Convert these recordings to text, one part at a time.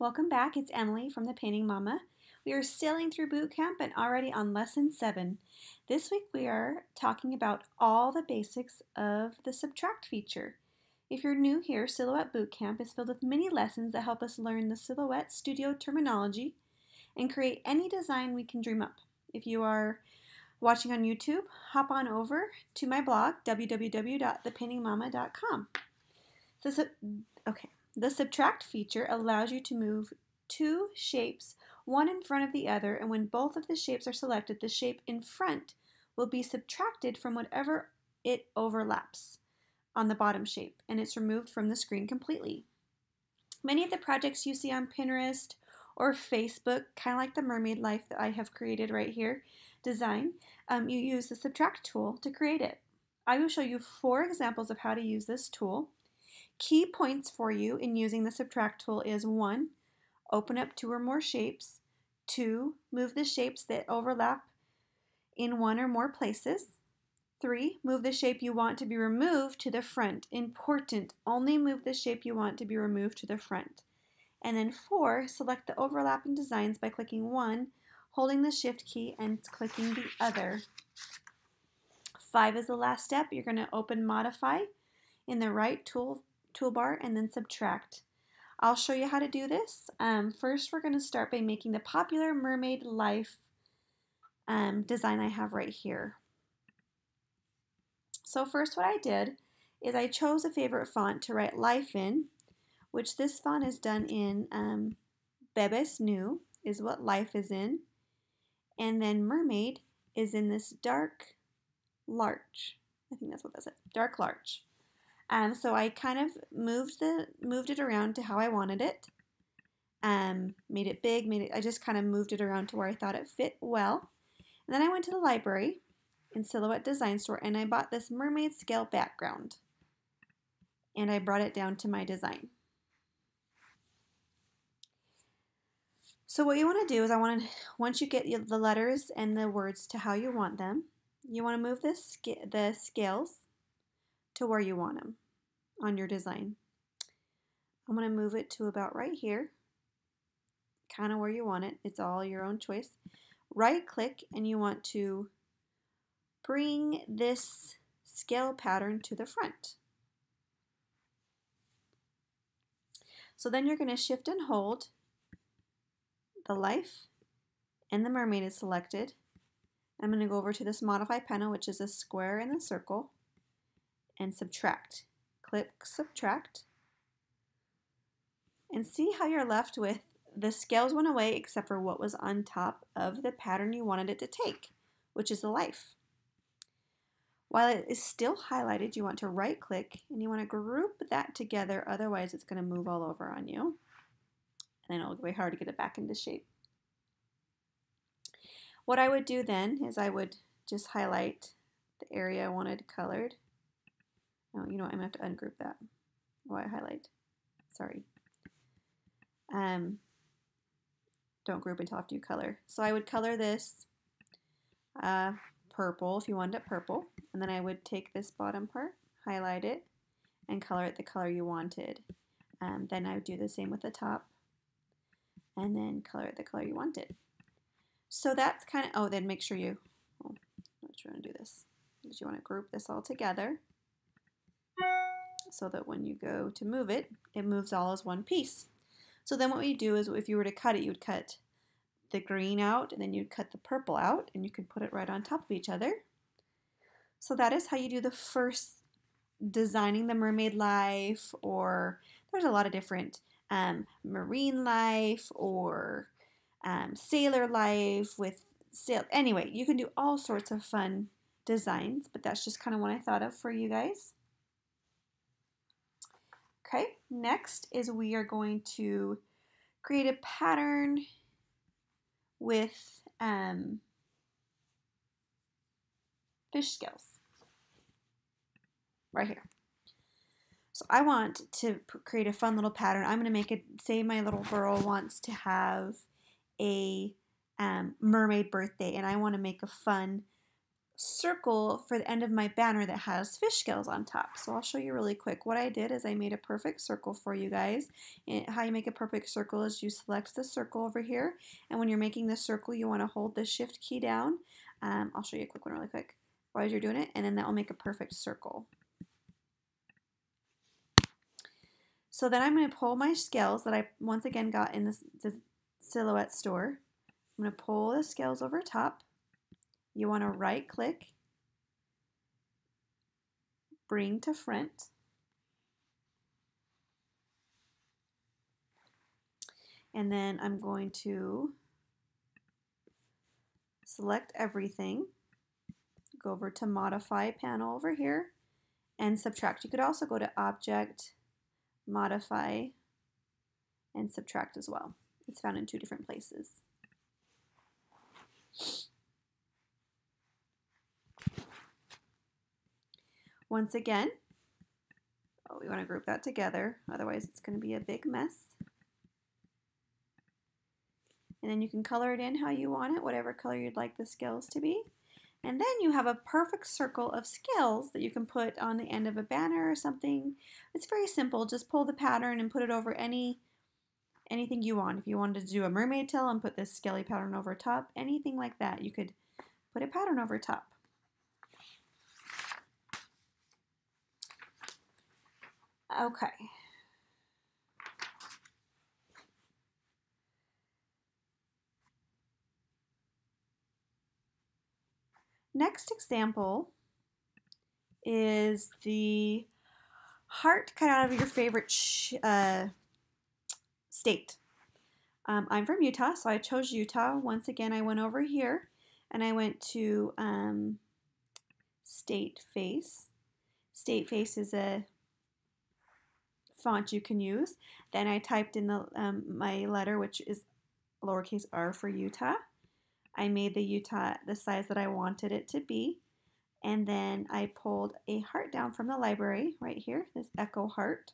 Welcome back. It's Emily from the Pinning Mama. We are sailing through boot camp and already on lesson seven. This week we are talking about all the basics of the subtract feature. If you're new here, Silhouette Boot Camp is filled with many lessons that help us learn the Silhouette Studio terminology and create any design we can dream up. If you are watching on YouTube, hop on over to my blog, www.thepinningmama.com. So, okay. The subtract feature allows you to move two shapes, one in front of the other, and when both of the shapes are selected, the shape in front will be subtracted from whatever it overlaps on the bottom shape, and it's removed from the screen completely. Many of the projects you see on Pinterest or Facebook, kind of like the mermaid life that I have created right here, design, um, you use the subtract tool to create it. I will show you four examples of how to use this tool. Key points for you in using the subtract tool is one, open up two or more shapes. Two, move the shapes that overlap in one or more places. Three, move the shape you want to be removed to the front. Important, only move the shape you want to be removed to the front. And then four, select the overlapping designs by clicking one, holding the shift key and clicking the other. Five is the last step. You're going to open modify in the right tool toolbar and then subtract. I'll show you how to do this. Um, first, we're going to start by making the popular mermaid life um, design I have right here. So first what I did is I chose a favorite font to write life in, which this font is done in um, Bebas Neue is what life is in. And then mermaid is in this dark larch. I think that's what that's it, dark larch. Um, so I kind of moved the moved it around to how I wanted it. Um, made it big, made it. I just kind of moved it around to where I thought it fit well. And then I went to the library in Silhouette Design Store and I bought this mermaid scale background. And I brought it down to my design. So what you want to do is I want to, once you get the letters and the words to how you want them, you want to move this, the scales to where you want them on your design. I'm going to move it to about right here, kind of where you want it. It's all your own choice. Right click and you want to bring this scale pattern to the front. So then you're going to shift and hold the life and the mermaid is selected. I'm going to go over to this modify panel which is a square and a circle and subtract. Click subtract and see how you're left with the scales went away except for what was on top of the pattern you wanted it to take, which is the life. While it is still highlighted, you want to right click and you want to group that together, otherwise it's going to move all over on you. And then it'll be hard to get it back into shape. What I would do then is I would just highlight the area I wanted colored Oh, you know what? I'm going to have to ungroup that. Why highlight. Sorry. Um, don't group until after you color. So I would color this uh, purple if you wanted it purple. And then I would take this bottom part, highlight it, and color it the color you wanted. Um, then I would do the same with the top and then color it the color you wanted. So that's kind of, oh, then make sure you, oh, I'm not sure to do this. Because you want to group this all together so that when you go to move it, it moves all as one piece. So then what you do is if you were to cut it, you would cut the green out and then you'd cut the purple out and you can put it right on top of each other. So that is how you do the first designing the mermaid life or there's a lot of different um, marine life or um, sailor life with sail. Anyway, you can do all sorts of fun designs, but that's just kind of what I thought of for you guys. Okay, next is we are going to create a pattern with um, fish scales right here. So I want to create a fun little pattern. I'm going to make it, say my little girl wants to have a um, mermaid birthday and I want to make a fun circle for the end of my banner that has fish scales on top. So I'll show you really quick. What I did is I made a perfect circle for you guys. And how you make a perfect circle is you select the circle over here. And when you're making the circle, you want to hold the shift key down. Um, I'll show you a quick one really quick while you're doing it. And then that will make a perfect circle. So then I'm going to pull my scales that I once again got in the, the silhouette store. I'm going to pull the scales over top you want to right click, bring to front, and then I'm going to select everything, go over to modify panel over here, and subtract. You could also go to object, modify, and subtract as well. It's found in two different places. Once again, oh, we want to group that together, otherwise it's going to be a big mess. And then you can color it in how you want it, whatever color you'd like the scales to be. And then you have a perfect circle of scales that you can put on the end of a banner or something. It's very simple. Just pull the pattern and put it over any anything you want. If you wanted to do a mermaid tail and put this scaly pattern over top, anything like that, you could put a pattern over top. Okay. Next example is the heart cut out of your favorite uh, state. Um, I'm from Utah, so I chose Utah. Once again, I went over here and I went to um, State Face. State Face is a font you can use. Then I typed in the um, my letter, which is lowercase r for Utah. I made the Utah the size that I wanted it to be. And then I pulled a heart down from the library right here, this Echo heart,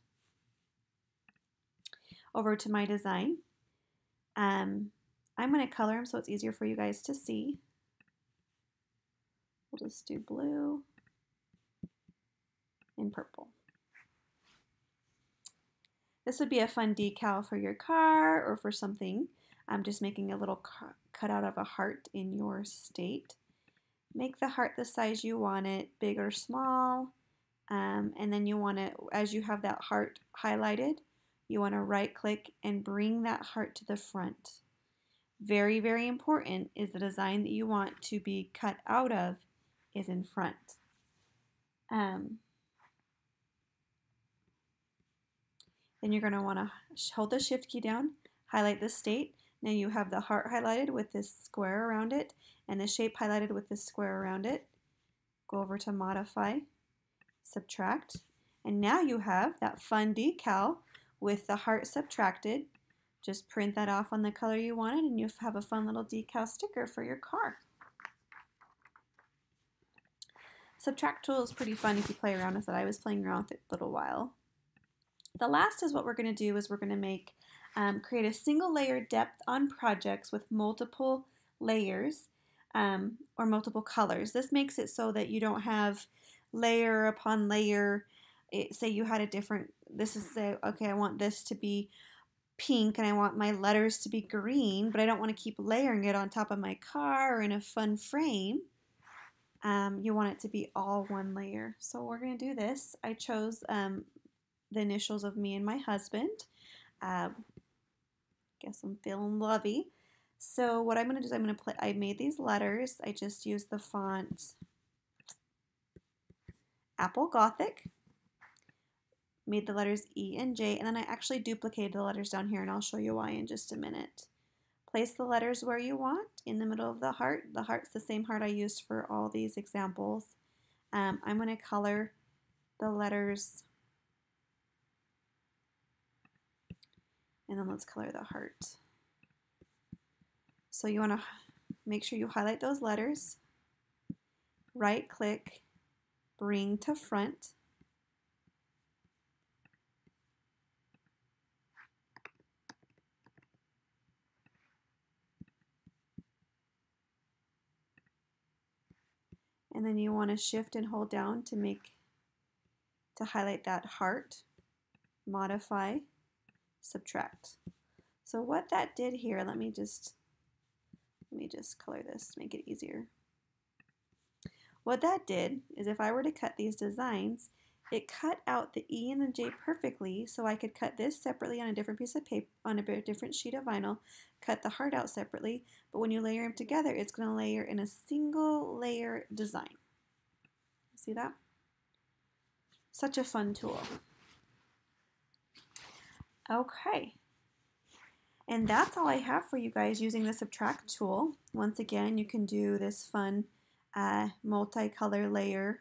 over to my design. Um, I'm going to color them so it's easier for you guys to see. We'll just do blue and purple. This would be a fun decal for your car or for something. I'm just making a little cut out of a heart in your state. Make the heart the size you want it, big or small. Um, and then you want to, as you have that heart highlighted, you want to right click and bring that heart to the front. Very, very important is the design that you want to be cut out of is in front. Um, Then you're going to want to hold the shift key down, highlight the state. Now you have the heart highlighted with this square around it and the shape highlighted with this square around it. Go over to modify, subtract, and now you have that fun decal with the heart subtracted. Just print that off on the color you wanted and you have a fun little decal sticker for your car. Subtract tool is pretty fun if you play around with it. I was playing around with it a little while. The last is what we're going to do is we're going to make, um, create a single layer depth on projects with multiple layers um, or multiple colors. This makes it so that you don't have layer upon layer. It, say you had a different, this is say, okay, I want this to be pink and I want my letters to be green, but I don't want to keep layering it on top of my car or in a fun frame. Um, you want it to be all one layer. So we're going to do this. I chose um, the initials of me and my husband. Uh, guess I'm feeling lovey. So what I'm going to do is I'm going to play, I made these letters. I just used the font Apple Gothic. Made the letters E and J, and then I actually duplicated the letters down here, and I'll show you why in just a minute. Place the letters where you want, in the middle of the heart. The heart's the same heart I used for all these examples. Um, I'm going to color the letters And then let's color the heart. So you want to make sure you highlight those letters, right click, bring to front, And then you want to shift and hold down to make, to highlight that heart, modify, subtract. So what that did here, let me just, let me just color this to make it easier. What that did is if I were to cut these designs, it cut out the E and the J perfectly so I could cut this separately on a different piece of paper, on a different sheet of vinyl, cut the heart out separately, but when you layer them together, it's going to layer in a single layer design. See that? Such a fun tool. Okay. And that's all I have for you guys using the subtract tool. Once again, you can do this fun uh, multicolor layer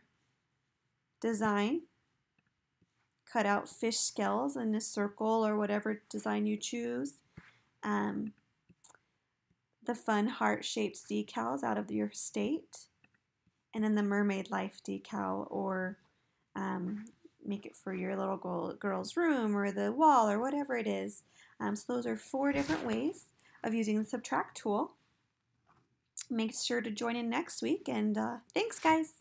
design cut out fish scales in a circle or whatever design you choose. Um, the fun heart-shaped decals out of your state. And then the mermaid life decal or um, make it for your little girl, girl's room or the wall or whatever it is. Um, so those are four different ways of using the subtract tool. Make sure to join in next week and uh, thanks guys.